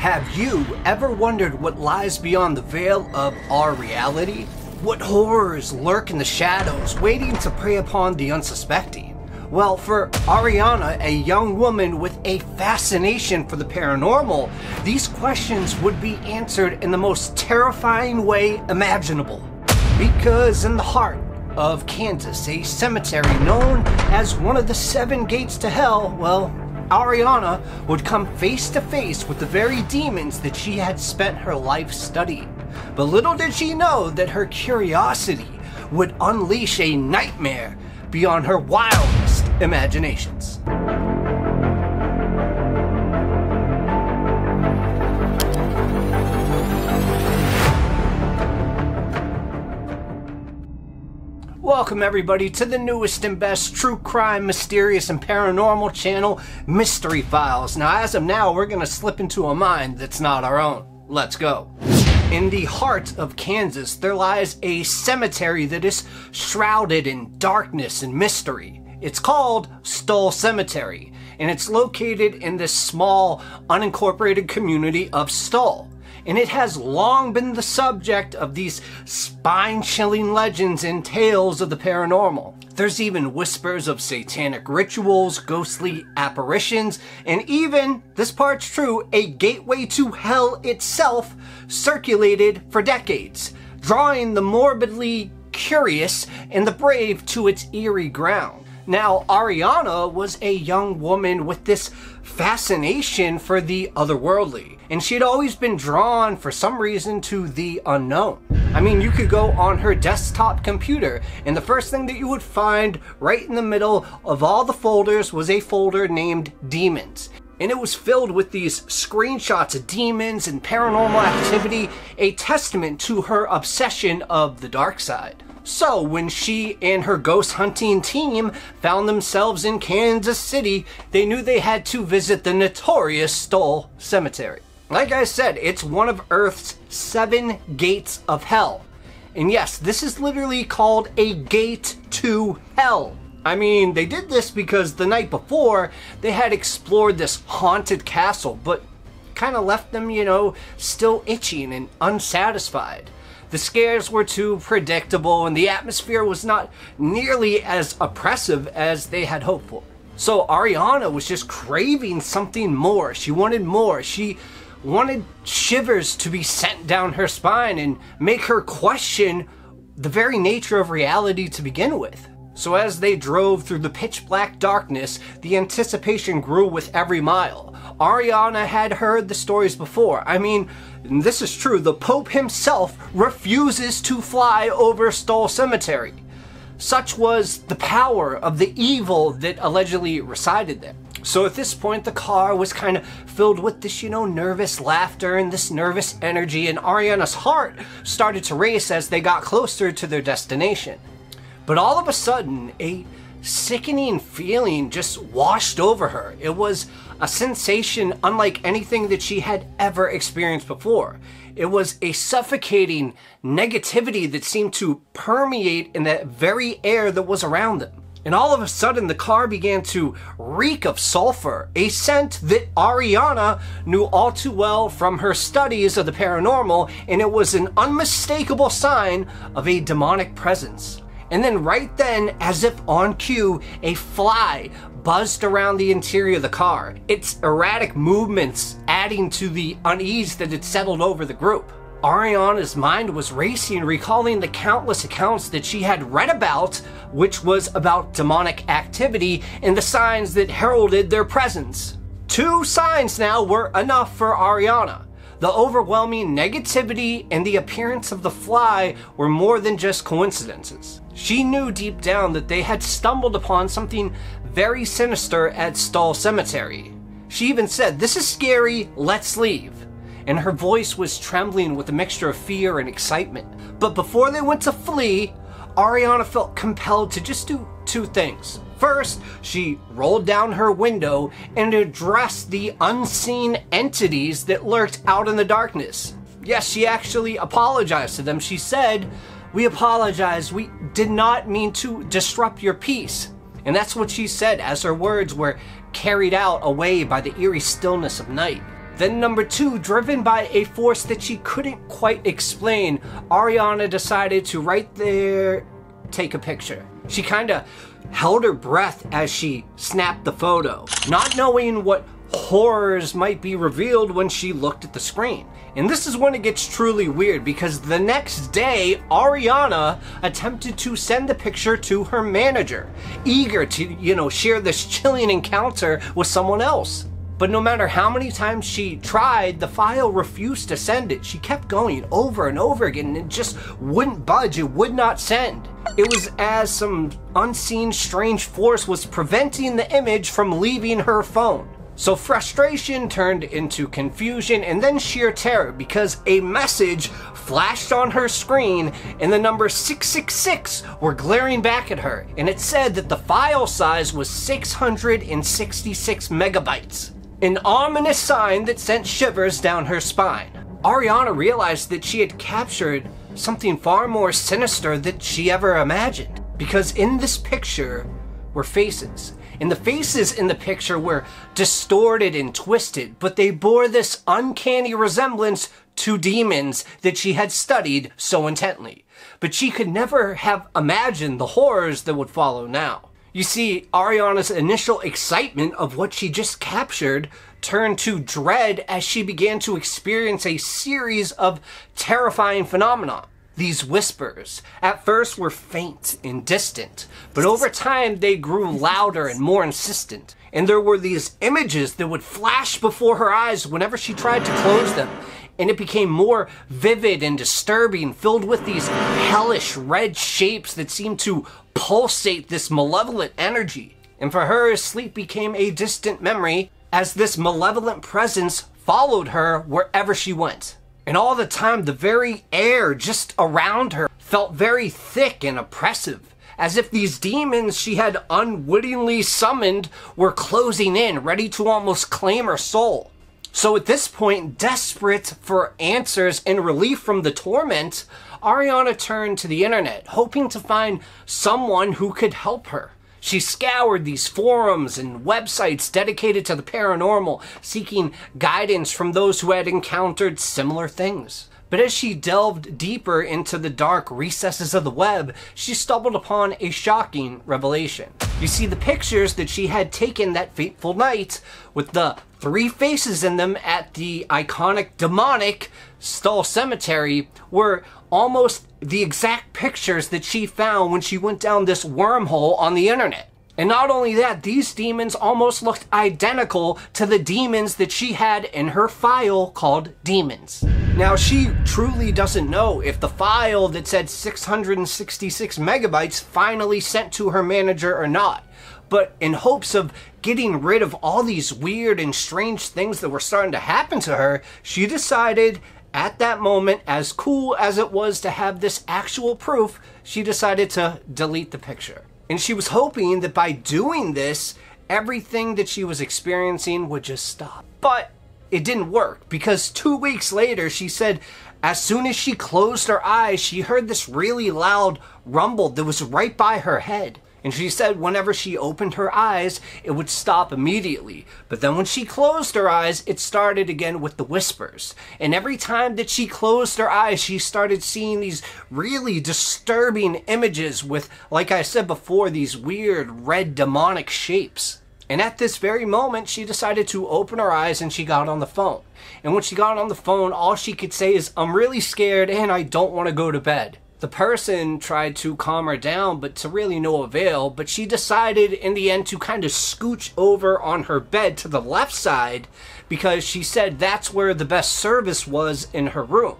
Have you ever wondered what lies beyond the veil of our reality? What horrors lurk in the shadows, waiting to prey upon the unsuspecting? Well, for Ariana, a young woman with a fascination for the paranormal, these questions would be answered in the most terrifying way imaginable. Because in the heart of Kansas, a cemetery known as one of the seven gates to hell, well, Ariana would come face to face with the very demons that she had spent her life studying. But little did she know that her curiosity would unleash a nightmare beyond her wildest imaginations. Welcome, everybody, to the newest and best true crime, mysterious, and paranormal channel, Mystery Files. Now, as of now, we're going to slip into a mind that's not our own. Let's go. In the heart of Kansas, there lies a cemetery that is shrouded in darkness and mystery. It's called Stull Cemetery, and it's located in this small, unincorporated community of Stull and it has long been the subject of these spine chilling legends and tales of the paranormal. There's even whispers of satanic rituals, ghostly apparitions, and even, this part's true, a gateway to hell itself circulated for decades, drawing the morbidly curious and the brave to its eerie ground. Now, Ariana was a young woman with this fascination for the otherworldly and she had always been drawn for some reason to the unknown. I mean, you could go on her desktop computer, and the first thing that you would find right in the middle of all the folders was a folder named Demons. And it was filled with these screenshots of demons and paranormal activity, a testament to her obsession of the dark side. So, when she and her ghost hunting team found themselves in Kansas City, they knew they had to visit the notorious Stull Cemetery. Like I said, it's one of Earth's seven gates of hell. And yes, this is literally called a gate to hell. I mean, they did this because the night before they had explored this haunted castle, but kind of left them, you know, still itching and unsatisfied. The scares were too predictable and the atmosphere was not nearly as oppressive as they had hoped for. So Ariana was just craving something more. She wanted more. She wanted shivers to be sent down her spine and make her question the very nature of reality to begin with. So as they drove through the pitch black darkness, the anticipation grew with every mile. Ariana had heard the stories before. I mean, this is true, the Pope himself refuses to fly over Stull Cemetery. Such was the power of the evil that allegedly resided there. So at this point, the car was kind of filled with this, you know, nervous laughter and this nervous energy, and Ariana's heart started to race as they got closer to their destination. But all of a sudden, a sickening feeling just washed over her. It was a sensation unlike anything that she had ever experienced before. It was a suffocating negativity that seemed to permeate in that very air that was around them. And all of a sudden, the car began to reek of sulfur, a scent that Ariana knew all too well from her studies of the paranormal, and it was an unmistakable sign of a demonic presence. And then, right then, as if on cue, a fly buzzed around the interior of the car, its erratic movements adding to the unease that had settled over the group. Ariana's mind was racing, recalling the countless accounts that she had read about, which was about demonic activity and the signs that heralded their presence. Two signs now were enough for Ariana. The overwhelming negativity and the appearance of the fly were more than just coincidences. She knew deep down that they had stumbled upon something very sinister at Stull Cemetery. She even said, This is scary, let's leave and her voice was trembling with a mixture of fear and excitement. But before they went to flee, Ariana felt compelled to just do two things. First, she rolled down her window and addressed the unseen entities that lurked out in the darkness. Yes, she actually apologized to them. She said, We apologize. We did not mean to disrupt your peace. And that's what she said as her words were carried out away by the eerie stillness of night. Then number two, driven by a force that she couldn't quite explain, Ariana decided to right there take a picture. She kind of held her breath as she snapped the photo, not knowing what horrors might be revealed when she looked at the screen. And this is when it gets truly weird because the next day, Ariana attempted to send the picture to her manager, eager to, you know, share this chilling encounter with someone else. But no matter how many times she tried, the file refused to send it. She kept going over and over again and it just wouldn't budge. It would not send. It was as some unseen strange force was preventing the image from leaving her phone. So frustration turned into confusion and then sheer terror because a message flashed on her screen and the number 666 were glaring back at her. And it said that the file size was 666 megabytes. An ominous sign that sent shivers down her spine. Ariana realized that she had captured something far more sinister than she ever imagined. Because in this picture were faces and the faces in the picture were distorted and twisted, but they bore this uncanny resemblance to demons that she had studied so intently. But she could never have imagined the horrors that would follow now. You see, Ariana's initial excitement of what she just captured turned to dread as she began to experience a series of terrifying phenomena. These whispers at first were faint and distant, but over time they grew louder and more insistent. And there were these images that would flash before her eyes whenever she tried to close them. And it became more vivid and disturbing, filled with these hellish red shapes that seemed to pulsate this malevolent energy. And for her, sleep became a distant memory as this malevolent presence followed her wherever she went. And all the time, the very air just around her felt very thick and oppressive, as if these demons she had unwittingly summoned were closing in, ready to almost claim her soul. So at this point, desperate for answers and relief from the torment, Ariana turned to the internet, hoping to find someone who could help her. She scoured these forums and websites dedicated to the paranormal, seeking guidance from those who had encountered similar things. But as she delved deeper into the dark recesses of the web, she stumbled upon a shocking revelation. You see, the pictures that she had taken that fateful night, with the three faces in them at the iconic demonic Stull Cemetery, were almost the exact pictures that she found when she went down this wormhole on the internet. And not only that, these demons almost looked identical to the demons that she had in her file called Demons. Now, she truly doesn't know if the file that said 666 megabytes finally sent to her manager or not. But in hopes of getting rid of all these weird and strange things that were starting to happen to her, she decided at that moment, as cool as it was to have this actual proof, she decided to delete the picture. And she was hoping that by doing this, everything that she was experiencing would just stop. But it didn't work because two weeks later, she said as soon as she closed her eyes, she heard this really loud rumble that was right by her head. And she said whenever she opened her eyes, it would stop immediately. But then when she closed her eyes, it started again with the whispers. And every time that she closed her eyes, she started seeing these really disturbing images with, like I said before, these weird red demonic shapes. And at this very moment, she decided to open her eyes and she got on the phone. And when she got on the phone, all she could say is, I'm really scared and I don't want to go to bed. The person tried to calm her down, but to really no avail. But she decided in the end to kind of scooch over on her bed to the left side because she said that's where the best service was in her room.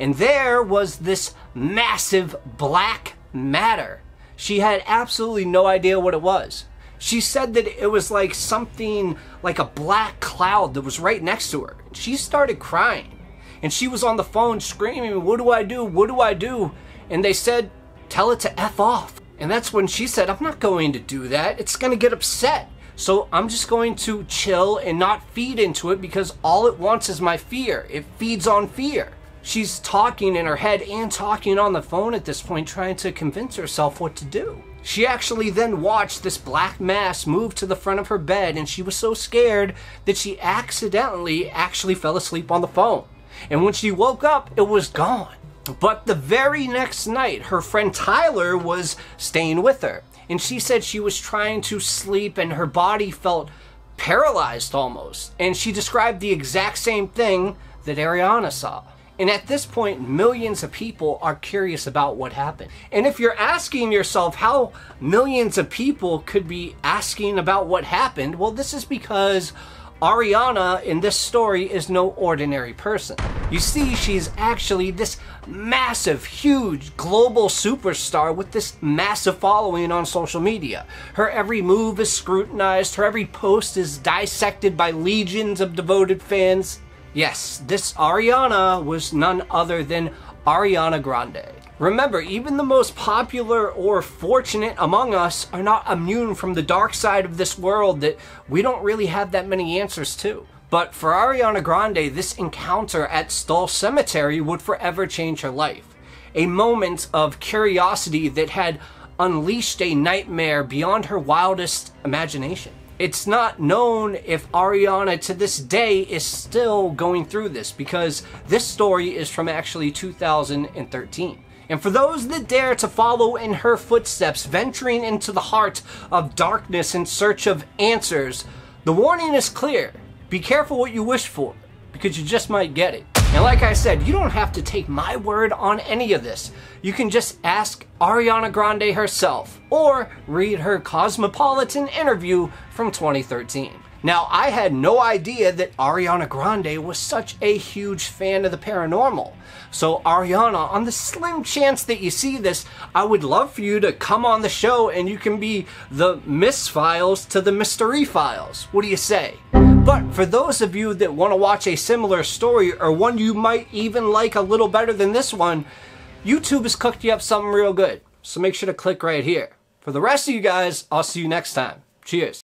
And there was this massive black matter. She had absolutely no idea what it was. She said that it was like something like a black cloud that was right next to her. She started crying and she was on the phone screaming, What do I do? What do I do? And they said, Tell it to F off. And that's when she said, I'm not going to do that. It's going to get upset. So I'm just going to chill and not feed into it because all it wants is my fear. It feeds on fear. She's talking in her head and talking on the phone at this point, trying to convince herself what to do. She actually then watched this black mass move to the front of her bed and she was so scared that she accidentally actually fell asleep on the phone. And when she woke up, it was gone. But the very next night, her friend Tyler was staying with her. And she said she was trying to sleep and her body felt paralyzed almost. And she described the exact same thing that Ariana saw. And at this point, millions of people are curious about what happened. And if you're asking yourself how millions of people could be asking about what happened, well, this is because Ariana in this story is no ordinary person. You see, she's actually this massive, huge, global superstar with this massive following on social media. Her every move is scrutinized, her every post is dissected by legions of devoted fans. Yes, this Ariana was none other than Ariana Grande. Remember, even the most popular or fortunate among us are not immune from the dark side of this world that we don't really have that many answers to. But for Ariana Grande, this encounter at Stull Cemetery would forever change her life. A moment of curiosity that had unleashed a nightmare beyond her wildest imagination. It's not known if Ariana to this day is still going through this because this story is from actually 2013. And for those that dare to follow in her footsteps, venturing into the heart of darkness in search of answers, the warning is clear. Be careful what you wish for, because you just might get it. And like I said, you don't have to take my word on any of this. You can just ask Ariana Grande herself or read her Cosmopolitan interview from 2013. Now, I had no idea that Ariana Grande was such a huge fan of the paranormal. So, Ariana, on the slim chance that you see this, I would love for you to come on the show and you can be the Miss Files to the Mystery Files. What do you say? But for those of you that want to watch a similar story or one you might even like a little better than this one, YouTube has cooked you up something real good. So make sure to click right here. For the rest of you guys, I'll see you next time. Cheers.